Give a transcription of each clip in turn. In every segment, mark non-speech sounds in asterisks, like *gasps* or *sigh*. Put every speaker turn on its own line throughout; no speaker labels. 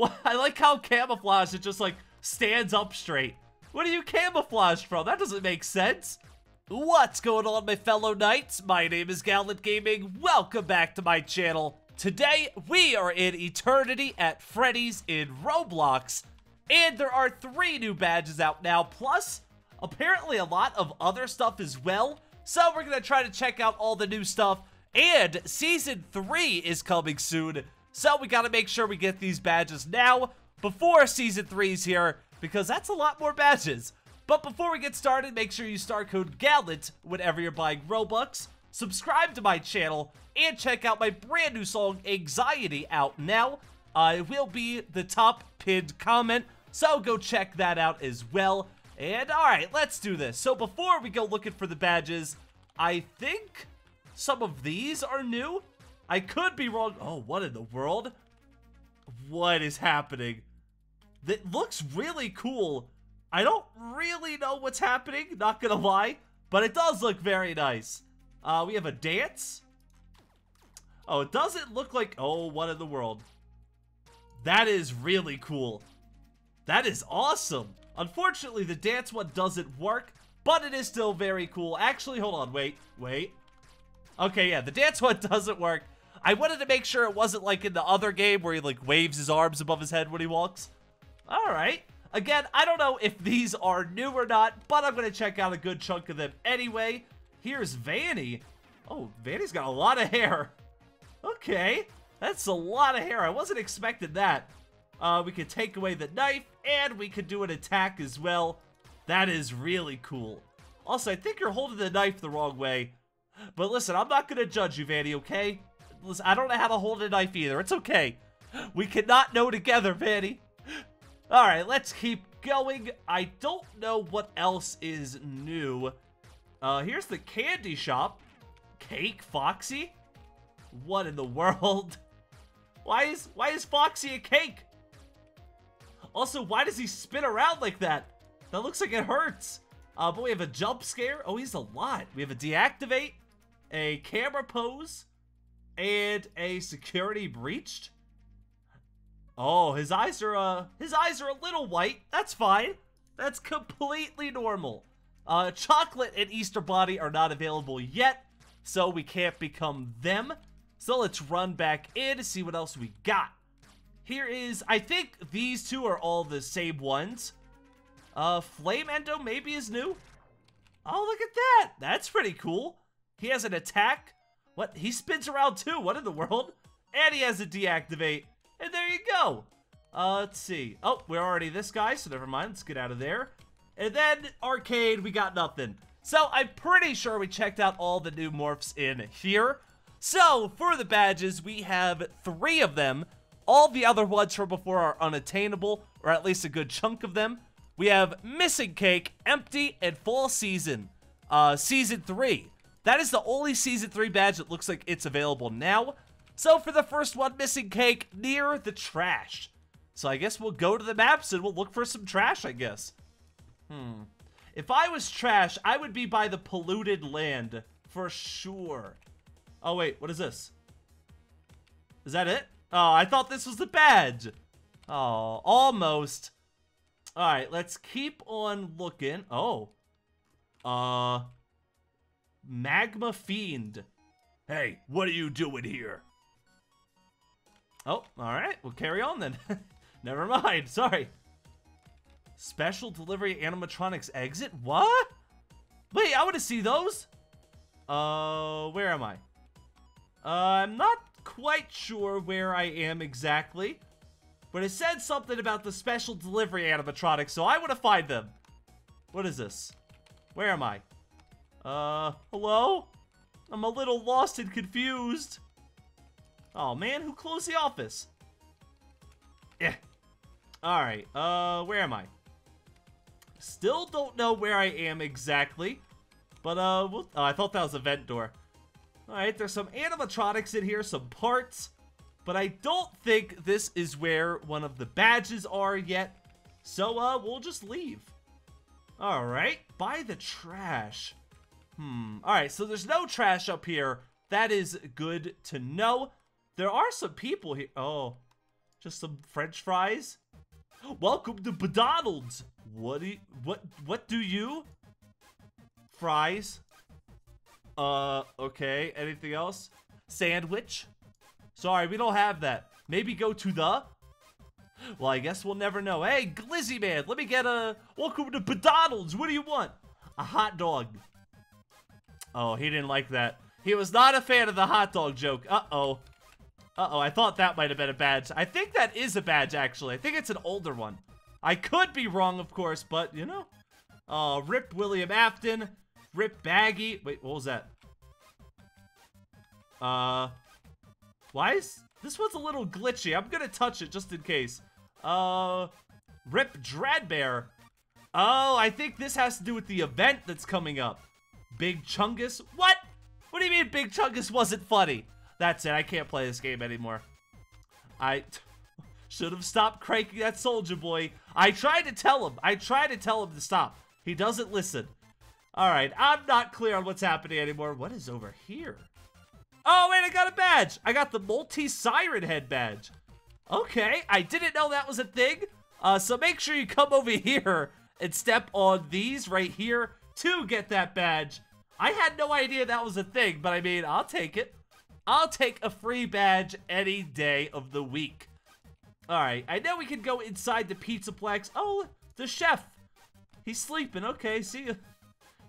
*laughs* I like how camouflage it just like stands up straight. What are you camouflaged from? That doesn't make sense. What's going on, my fellow knights? My name is Gallant Gaming. Welcome back to my channel. Today, we are in Eternity at Freddy's in Roblox. And there are three new badges out now, plus apparently a lot of other stuff as well. So we're going to try to check out all the new stuff. And Season 3 is coming soon. So we got to make sure we get these badges now before Season 3 is here because that's a lot more badges. But before we get started, make sure you star code GALLANT whenever you're buying Robux. Subscribe to my channel and check out my brand new song, Anxiety, out now. Uh, it will be the top pinned comment, so go check that out as well. And alright, let's do this. So before we go looking for the badges, I think some of these are new. I could be wrong. Oh, what in the world? What is happening? That looks really cool. I don't really know what's happening, not gonna lie, but it does look very nice. Uh, we have a dance. Oh, it doesn't look like... Oh, what in the world? That is really cool. That is awesome. Unfortunately, the dance one doesn't work, but it is still very cool. Actually, hold on, wait, wait. Okay, yeah, the dance one *laughs* doesn't work, I wanted to make sure it wasn't like in the other game where he like waves his arms above his head when he walks. All right. Again, I don't know if these are new or not, but I'm going to check out a good chunk of them anyway. Here's Vanny. Oh, Vanny's got a lot of hair. Okay, that's a lot of hair. I wasn't expecting that. Uh, we could take away the knife, and we could do an attack as well. That is really cool. Also, I think you're holding the knife the wrong way. But listen, I'm not going to judge you, Vanny, okay? Listen, I don't know how to hold a knife either. It's okay. We cannot know together, Vanny. All right, let's keep going. I don't know what else is new. Uh, here's the candy shop. Cake Foxy? What in the world? *laughs* Why is why is Foxy a cake? Also, why does he spin around like that? That looks like it hurts. Uh, but we have a jump scare. Oh, he's a lot. We have a deactivate, a camera pose, and a security breached. Oh, his eyes are uh his eyes are a little white. That's fine. That's completely normal. Uh, Chocolate and Easter Bonnie are not available yet, so we can't become them. So let's run back in to see what else we got. Here is, I think these two are all the same ones. Uh, Flame Endo maybe is new. Oh, look at that. That's pretty cool. He has an attack what? He spins around too. What in the world? And he has a deactivate. And there you go. Uh, let's see. Oh, we're already this guy, so never mind. Let's get out of there. And then arcade, we got nothing. So I'm pretty sure we checked out all the new morphs in here. So for the badges, we have three of them. All the other ones from before are unattainable, or at least a good chunk of them. We have Missing Cake, Empty, and Fall Season. Uh, Season 3. That is the only Season 3 badge that looks like it's available now. So for the first one, Missing Cake, near the trash. So I guess we'll go to the maps and we'll look for some trash, I guess. Hmm. If I was trash, I would be by the polluted land, for sure. Oh, wait, what is this? Is that it? Oh, I thought this was the badge. Oh, almost. All right, let's keep on looking. Oh. Uh, Magma Fiend. Hey, what are you doing here? Oh, alright. We'll carry on then. *laughs* Never mind. Sorry. Special delivery animatronics exit? What? Wait, I want to see those. Uh, where am I? Uh, I'm not quite sure where I am exactly. But it said something about the special delivery animatronics, so I want to find them. What is this? Where am I? Uh, hello? I'm a little lost and confused. Oh man, who closed the office? Yeah. Alright, uh, where am I? Still don't know where I am exactly. But, uh, we'll, oh, I thought that was a vent door. Alright, there's some animatronics in here, some parts. But I don't think this is where one of the badges are yet. So, uh, we'll just leave. Alright, by the trash. Hmm. Alright, so there's no trash up here. That is good to know. There are some people here. Oh. Just some French fries. Welcome to McDonald's. What do you, what what do you? Fries. Uh, okay. Anything else? Sandwich. Sorry, we don't have that. Maybe go to the. Well, I guess we'll never know. Hey, Glizzy Man, let me get a. Welcome to McDonald's. What do you want? A hot dog. Oh, he didn't like that. He was not a fan of the hot dog joke. Uh-oh. Uh-oh, I thought that might have been a badge. I think that is a badge, actually. I think it's an older one. I could be wrong, of course, but, you know. Uh, Rip William Afton. Rip Baggy. Wait, what was that? Uh, why is... This one's a little glitchy. I'm gonna touch it just in case. Uh, Rip Dreadbear. Oh, I think this has to do with the event that's coming up. Big Chungus? What? What do you mean Big Chungus wasn't funny? That's it. I can't play this game anymore. I should have stopped cranking that soldier boy. I tried to tell him. I tried to tell him to stop. He doesn't listen. All right. I'm not clear on what's happening anymore. What is over here? Oh, wait. I got a badge. I got the multi-siren head badge. Okay. I didn't know that was a thing. Uh, so make sure you come over *laughs* here and step on these right here to get that badge. I had no idea that was a thing, but I mean, I'll take it. I'll take a free badge any day of the week. Alright, I know we can go inside the pizza Pizzaplex. Oh, the chef. He's sleeping. Okay, see you.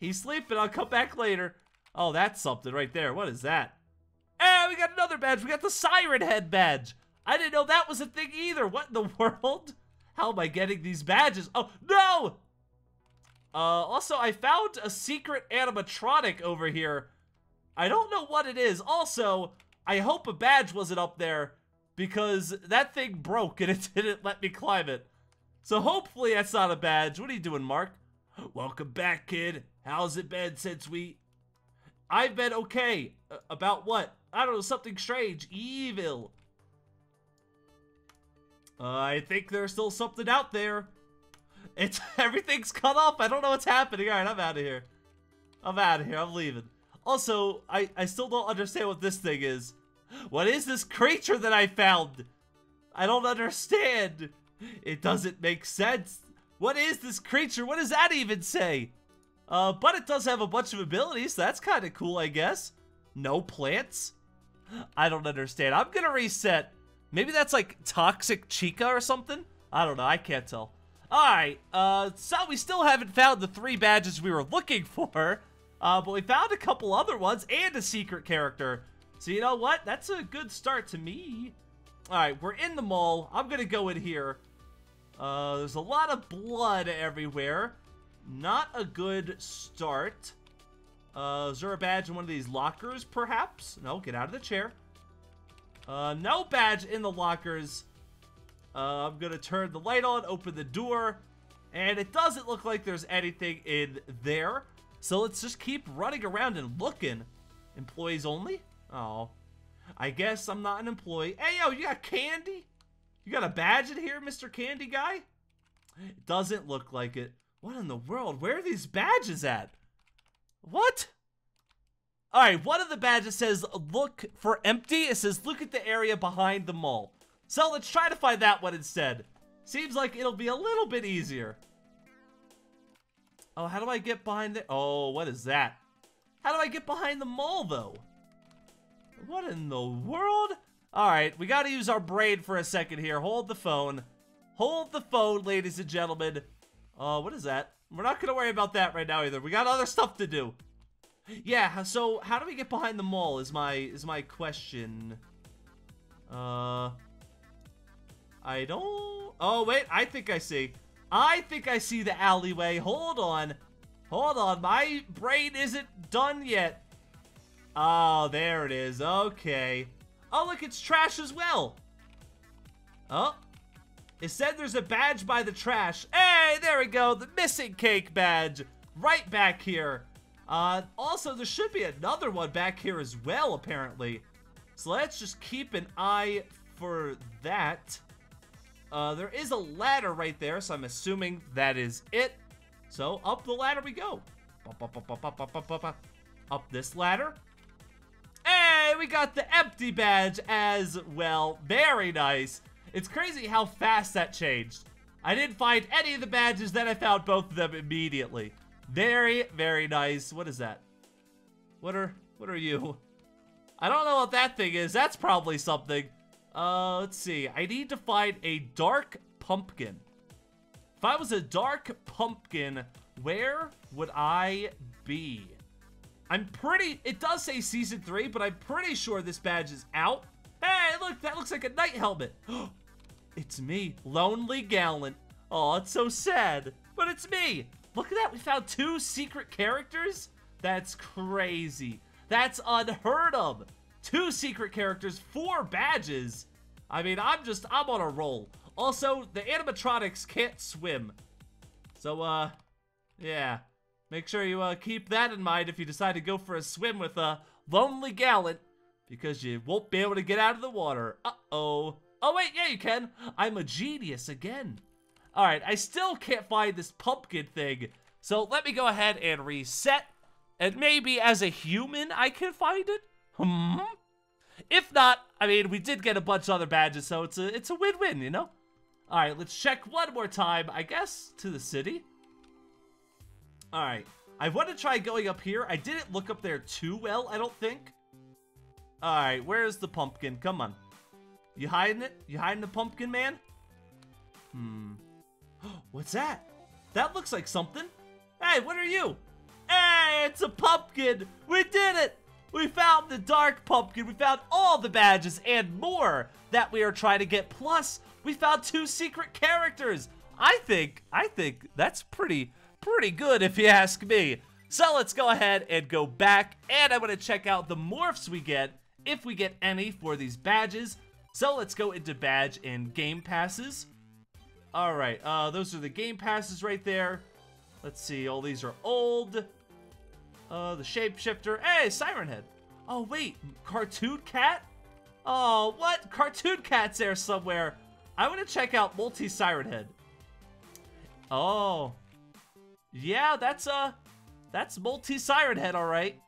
He's sleeping. I'll come back later. Oh, that's something right there. What is that? Eh, we got another badge. We got the Siren Head badge. I didn't know that was a thing either. What in the *laughs* world? How am I getting these badges? Oh, no! Uh, also, I found a secret animatronic over here. I don't know what it is. Also, I hope a badge wasn't up there because that thing broke and *laughs* it didn't let me climb it. So hopefully that's not a badge. What are you doing, Mark? *gasps* Welcome back, kid. How's it been since we... I've been okay. Uh, about what? I don't know, something strange. Evil. Uh, I think there's still something out there. It's *laughs* everything's cut off. I don't know what's happening. All right, I'm out of here. I'm out of here. I'm leaving. Also, I I still don't understand what this thing is. What is this creature that I found? I don't understand. It doesn't make sense. What is this creature? What does that even say? Uh, but it does have a bunch of abilities. So that's kind of cool, I guess. No plants? I don't understand. I'm gonna reset. Maybe that's like Toxic Chica or something? I don't know. I can't tell. Alright, uh, so we still haven't found the three badges we were looking for, uh, but we found a couple other ones and a secret character. So you know what? That's a good start to me. Alright, we're in the mall. I'm gonna go in here. Uh, there's a lot of blood everywhere. Not a good start. Uh, is there a badge in one of these lockers, perhaps? No, get out of the chair. Uh, no badge in the lockers. Uh, I'm gonna turn the light on, open the door, and it doesn't look like there's anything in there. So let's just keep running around and looking. Employees only? Oh. I guess I'm not an employee. Hey, yo, you got candy? You got a badge in here, Mr. Candy Guy? It doesn't look like it. What in the world? Where are these badges at? What? Alright, one of the badges says, look for empty. It says, look at the area behind the mall. So let's try to find that one instead. Seems like it'll be a little bit easier. Oh, how do I get behind the- Oh, what is that? How do I get behind the mall, though? What in the world? Alright, we gotta use our brain for a second here. Hold the phone. Hold the phone, ladies and gentlemen. Uh, what is that? We're not gonna worry about that right now either. We got other stuff to do. Yeah, so how do we get behind the mall is my is my question. Uh I don't... Oh, wait. I think I see. I think I see the alleyway. Hold on. Hold on. My brain isn't done yet. Oh, there it is. Okay. Oh, look. It's trash as well. Oh. It said there's a badge by the trash. Hey, there we go. The missing cake badge. Right back here. Uh, also, there should be another one back here as well, apparently. So let's just keep an eye for that. Uh, there is a ladder right there, so I'm assuming that is it. So up the ladder we go. Up, this ladder. Hey, we got the empty badge as well. Very nice. It's crazy how fast that changed. I didn't find any of the badges, then I found both of them immediately. Very, very nice. What is that? What are, what are you? I don't know what that thing is. That's probably something. Uh, let's see. I need to find a dark pumpkin. If I was a dark pumpkin, where would I be? I'm pretty, it does say season three, but I'm pretty sure this badge is out. Hey, look, that looks like a knight helmet. *gasps* it's me, Lonely Gallant. Oh, it's so sad, but it's me. Look at that, we found two secret characters? That's crazy. That's unheard of. Two secret characters, four badges. I mean, I'm just, I'm on a roll. Also, the animatronics can't swim. So, uh, yeah. Make sure you uh, keep that in mind if you decide to go for a swim with a lonely gallant, because you won't be able to get out of the water. Uh-oh. Oh, wait, yeah, you can. I'm a genius again. All right, I still can't find this pumpkin thing, so let me go ahead and reset, and maybe as a human I can find it? Hmm? If not, I mean, we did get a bunch of other badges, so it's a it's a win-win, you know? All right, let's check one more time, I guess, to the city. All right. I want to try going up here. I didn't look up there too well, I don't think. All right, where's the pumpkin? Come on. You hiding it? You hiding the pumpkin, man? Hmm. *gasps* What's that? That looks like something. Hey, what are you? Hey, it's a pumpkin. We did it. We found the dark pumpkin. We found all the badges and more that we are trying to get. Plus, we found two secret characters. I think, I think that's pretty, pretty good if you ask me. So let's go ahead and go back and I'm to check out the morphs we get if we get any for these badges. So let's go into badge and game passes. All right, uh, those are the game passes right there. Let's see, all these are old. Uh, the shapeshifter. Hey, Siren Head. Oh, wait, Cartoon Cat? Oh, what? Cartoon Cat's there somewhere. I want to check out Multi-Siren Head. Oh, yeah, that's uh, that's multi-siren head, all right.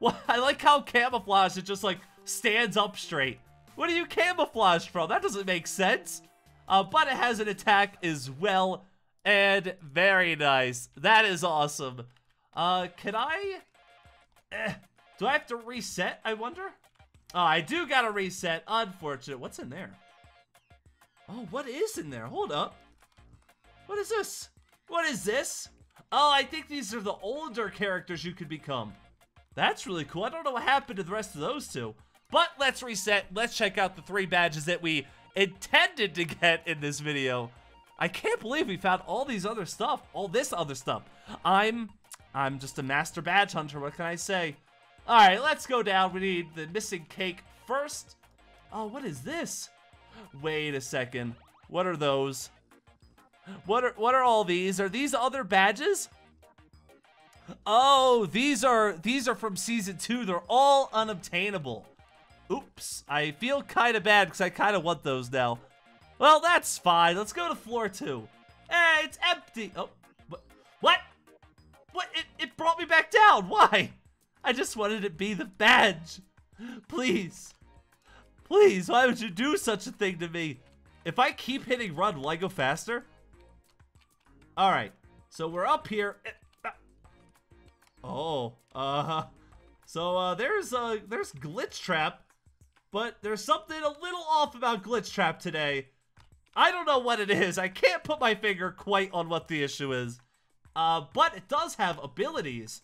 Well, *laughs* I like how camouflage it just like stands up straight. What are you camouflaged from? That doesn't make sense. Uh, but it has an attack as well, and very nice. That is awesome. Uh, can I? Eh, do I have to reset? I wonder. Oh, I do gotta reset. Unfortunate. What's in there? Oh, what is in there? Hold up. What is this? What is this? Oh, I think these are the older characters you could become. That's really cool. I don't know what happened to the rest of those two. But let's reset. Let's check out the three badges that we intended to get in this video. I can't believe we found all these other stuff. All this other stuff. I'm... I'm just a master badge hunter. What can I say? Alright, let's go down. We need the missing cake first. Oh, what is this? Wait a second. What are those? What are what are all these? Are these other badges? Oh, these are these are from season two. They're all unobtainable. Oops. I feel kind of bad because I kind of want those now. Well, that's fine. Let's go to floor two. Hey, it's empty. Oh, what? What? It, it brought me back down. Why? I just wanted to be the badge. Please. Please, why would you do such a thing to me? If I keep hitting run, will I go faster? All right. So we're up here. Oh, uh, so uh, there's uh, there's Glitchtrap, but there's something a little off about Glitchtrap today. I don't know what it is. I can't put my finger quite on what the issue is. Uh, but it does have abilities.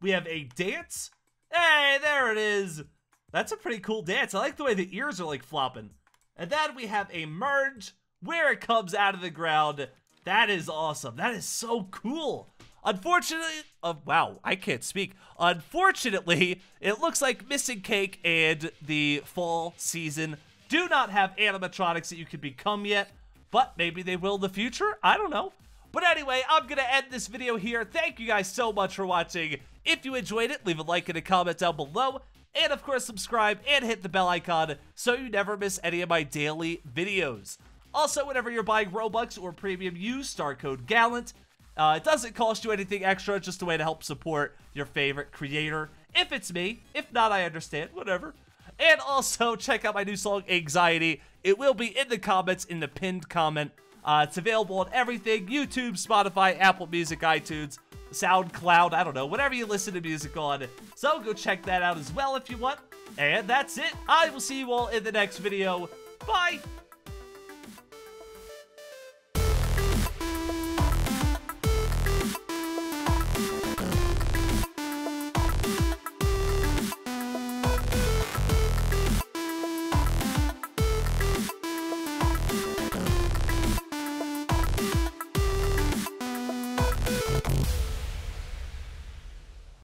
We have a dance. Hey, there it is. That's a pretty cool dance. I like the way the ears are like flopping. And then we have a merge where it comes out of the ground that is awesome. That is so cool. Unfortunately, uh, wow, I can't speak. Unfortunately, it looks like Missing Cake and the fall season do not have animatronics that you can become yet, but maybe they will in the future. I don't know. But anyway, I'm going to end this video here. Thank you guys so much for watching. If you enjoyed it, leave a like and a comment down below. And of course, subscribe and hit the bell icon so you never miss any of my daily videos. Also, whenever you're buying Robux or Premium, use star code GALLANT. Uh, it doesn't cost you anything extra, just a way to help support your favorite creator. If it's me. If not, I understand. Whatever. And also, check out my new song, Anxiety. It will be in the comments in the pinned comment. Uh, it's available on everything YouTube, Spotify, Apple Music, iTunes, SoundCloud, I don't know, whatever you listen to music on. So go check that out as well if you want. And that's it. I will see you all in the next video. Bye!